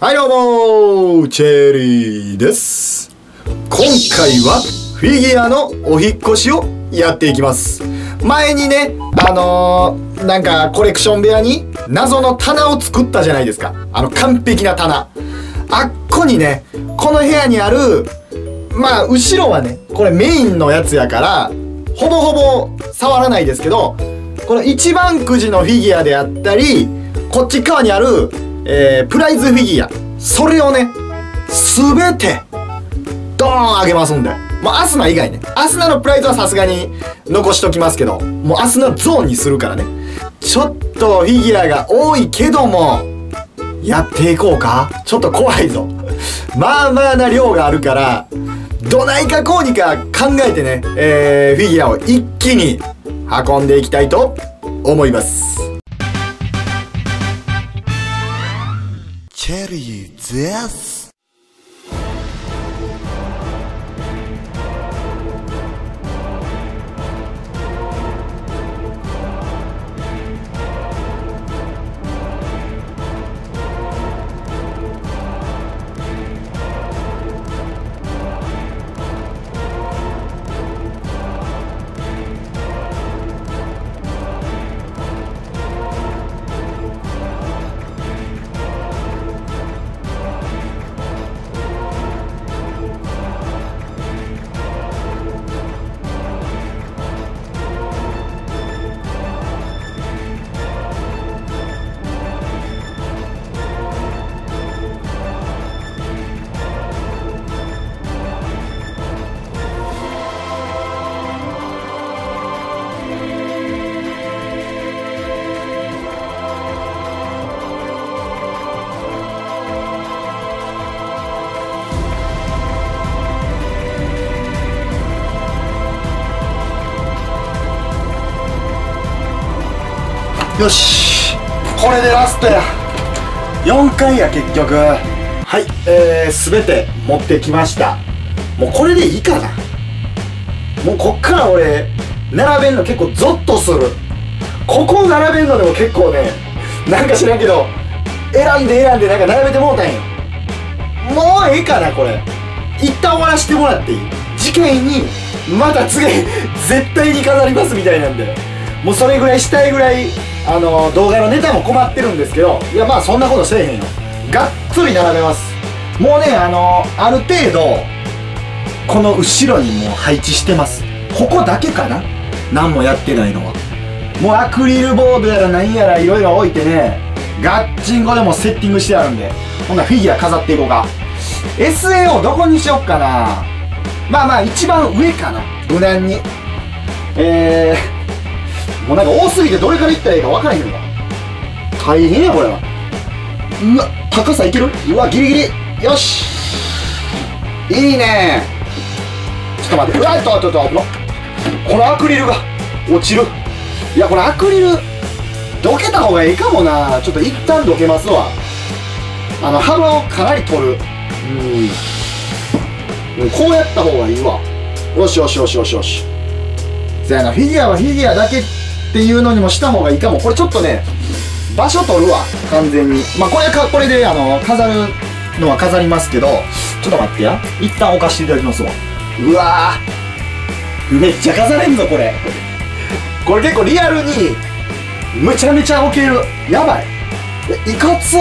はいどうもチェリーです。今回はフィギュアのお引越しをやっていきます。前にねあのー、なんかコレクション部屋に謎の棚を作ったじゃないですか。あの完璧な棚。あっこにねこの部屋にあるまあ後ろはねこれメインのやつやからほぼほぼ触らないですけどこの一番くじのフィギュアであったりこっち側にある、えー、プライズフィギュア。それをね全てドーンあげますんで。もうアスナ以外ね。アスナのプライズはさすがに残しときますけど。もうアスナゾーンにするからね。ちょっとフィギュアが多いけどもやっていこうか。ちょっと怖いぞ。まあまあな量があるからどないかこうにか考えてね、えー、フィギュアを一気に運んでいきたいと思います。チェよし。これでラストや。4回や結局。はい。えー、全て持ってきました。もうこれでいいかな。もうこっから俺並べんの結構ゾッとする。ここを並べんのでも結構ねなんか知らんけど選んで選んでなんか並べてもうたんよ。もうええかなこれ。一旦終わらせてもらっていい。次回にまた次絶対に飾りますみたいなんで。もうそれぐらいしたいぐらいあの動画のネタも困ってるんですけどいやまあそんなことせえへんよ。がっつり並べます。もうねあのある程度この後ろにもう配置してます。ここだけかな？何もやってないのは。もうアクリルボードやら何やらいろいろ置いてねガッチンコでもセッティングしてあるんでほんならフィギュア飾っていこうか。SAO どこにしよっかな？まあまあ一番上かな。無難に。えー、もうなんか多すぎてどれからいったらいいか分からへんわ大変やこれは。うわ高さいける？うわギリギリ。よし。いいね。ちょっと待って。うわっとっとっとっとこのアクリルが落ちる。いやこれアクリルどけた方がいいかもな。ちょっと一旦どけますわ。あの幅をかなり取る。うんこうやった方がいいわ。よしよしよしよしよし。そやな。フィギュアはフィギュアだけ。っていうのにもした方がいいかも。これちょっとね場所取るわ。完全に。まあこれかこれであの飾るのは飾りますけどちょっと待ってや。一旦置かしていただきますわ。うわー。めっちゃ飾れんぞこれ。これ結構リアルにめちゃめちゃ置ける。やばい。いかつ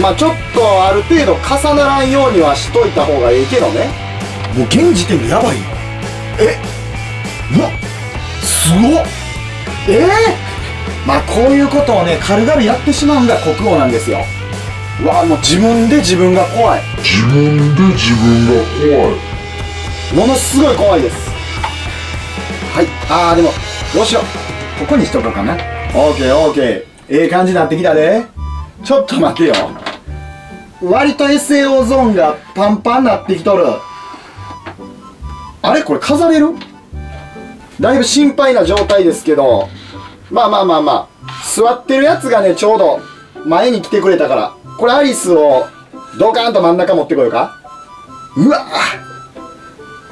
まあちょっとある程度重ならんようにはしといた方がいいけどね。もう現時点でやばいよ。え？うわすごっえー、まあこういうことをね軽々やってしまうんが国王なんですよ。うわもう自分で自分が怖い。自分で自分が怖い。ものすごい怖いです。はいあーでもどうしよう。ここにしとこうかな。オーケーオーケー。ええ感じになってきたで。ちょっと待てよ。割と SAO ゾーンがパンパンになってきとる。あれ？これ飾れる？だいぶ心配な状態ですけどまあまあまあまあ座ってるやつがねちょうど前に来てくれたからこれアリスをドカーンと真ん中持ってこようか。うわ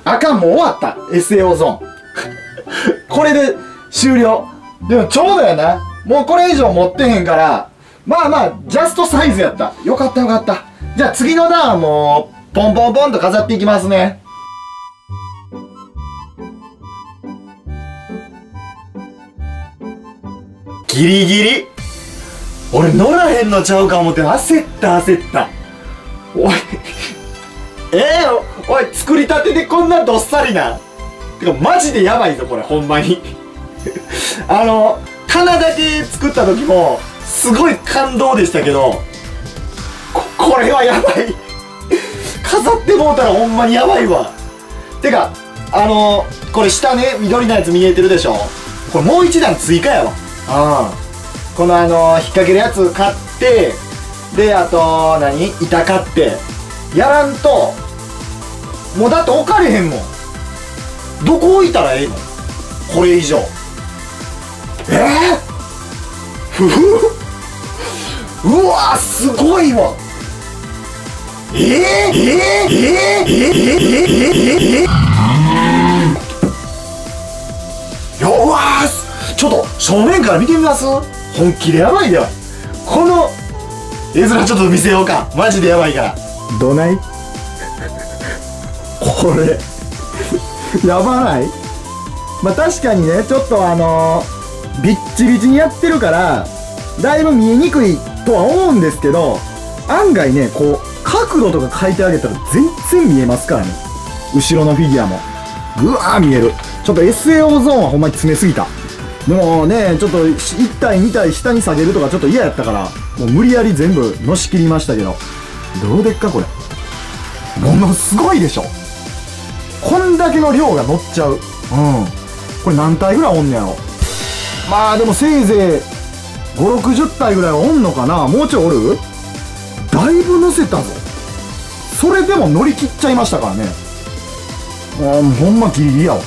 あかんもう終わった。SAO ゾーン。これで終了。でもちょうどやな。もうこれ以上持ってへんからまあまあジャストサイズやった。よかったよかった。じゃあ次の段はもう、ポンポンポンと飾っていきますね。ギリギリ？俺乗らへんのちゃうか思って焦った焦った。おい。ええー、おい作りたてでこんなどっさりな。てかマジでやばいぞこれほんまに。あの棚だけ作った時もすごい感動でしたけどここれはやばい。飾ってもうたらほんまにやばいわ。てかあのこれ下ね緑のやつ見えてるでしょ？これもう一段追加やわ。このあの引っ掛けるやつ買ってであと何？板買って。やらんともうだって置かれへんもん。どこ置いたらええの？これ以上。え？えふふ？うわすごいわ。え？ー、え？ー、え？ー、え？ー、え？ー、え？ー、え？ー、やうわーちょっと正面から見てみます？本気でやばいではこの絵面ちょっと見せようか。マジでやばいから。どない？これ。やばない？まあ確かにねちょっとあのー、ビッチビチにやってるからだいぶ見えにくいとは思うんですけど案外ねこう角度とか変えてあげたら全然見えますからね。後ろのフィギュアも。ぐわー見える。ちょっと SAO ゾーンはほんまに詰めすぎたでもねちょっと1体2体下に下げるとかちょっと嫌やったからもう無理やり全部のし切りましたけど。どうでっかこれ。ものすごいでしょ。こんだけの量が乗っちゃう。うん。これ何体ぐらいおんねやろ。まあでもせいぜい560体ぐらいおんのかな。もうちょいおる？だいぶ乗せたぞ。それでも乗り切っちゃいましたからね。あもうほんまギリギリやわ。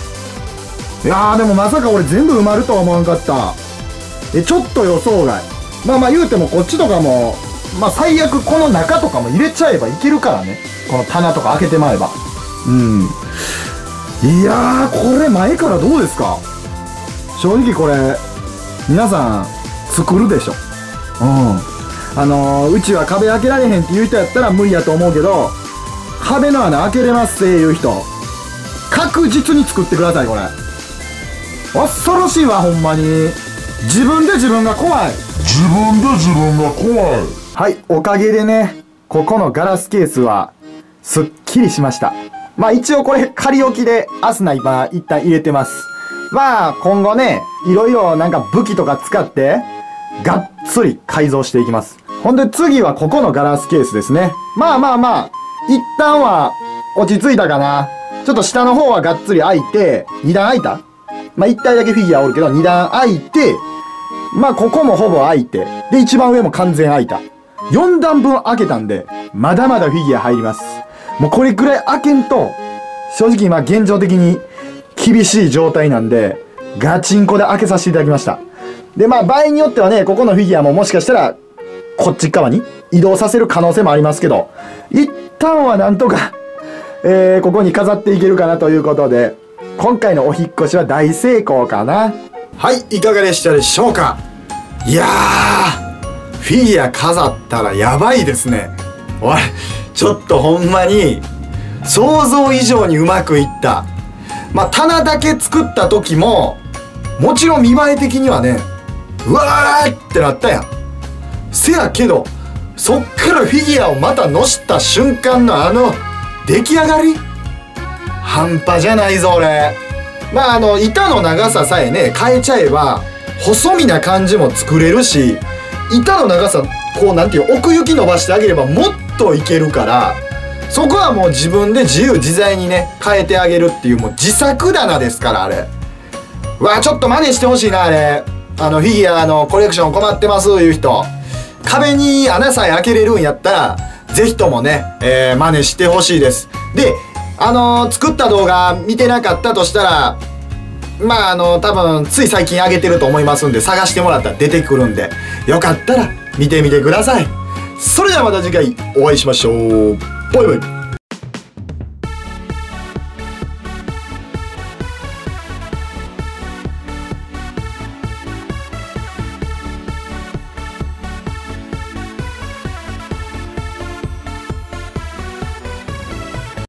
いやーでもまさか俺全部埋まるとは思わんかった。えちょっと予想外。まあまあ言うてもこっちとかもまあ最悪この中とかも入れちゃえばいけるからね。この棚とか開けてまえば。うん。いやーこれ前からどうですか？正直これ皆さん作るでしょ。うん。あのー、うちは壁開けられへんって言う人やったら無理やと思うけど壁の穴開けれますっていう人確実に作ってくださいこれ。恐ろしいわほんまに。自分で自分が怖い。自分で自分が怖い。はいおかげでねここのガラスケースはすっきりしました。まあ一応これ仮置きでアスナ今一旦入れてます。まあ今後ねいろいろなんか武器とか使ってがっつり改造していきます。ほんで次はここのガラスケースですね。まあまあまあ一旦は落ち着いたかな。ちょっと下の方はがっつり開いて2段開いたまあ1体だけフィギュアおるけど2段開いてまあここもほぼ開いてで一番上も完全開いた。4段分開けたんでまだまだフィギュア入ります。もうこれくらい開けんと正直今現状的に厳しい状態なんでガチンコで開けさせていただきました。でまあ場合によってはねここのフィギュアももしかしたらこっち側に移動させる可能性もありますけど一旦はなんとかえー、ここに飾っていけるかなということで今回のお引越しは大成功かな。はいいかがでしたでしょうか。いやーフィギュア飾ったらやばいですね。おいちょっとほんまに想像以上にうまくいった。まあ棚だけ作った時ももちろん見栄え的にはねうわーってなったやん。せやけどそっからフィギュアをまたのした瞬間のあの出来上がり半端じゃないぞ俺。まああの板の長ささえね変えちゃえば細身な感じも作れるし板の長さこうなんていう奥行き伸ばしてあげればもっといけるからそこはもう自分で自由自在にね変えてあげるっていうもう自作棚ですからあれ。わちょっと真似してほしいなあれ。あのフィギュアのコレクション困ってますいう人。壁に穴さえ開けれるんやったらぜひともね、えー、真似してほしいです。であのー、作った動画見てなかったとしたらまああのー、多分つい最近上げてると思いますんで探してもらったら出てくるんでよかったら見てみてください。それではまた次回お会いしましょう。バイバイ。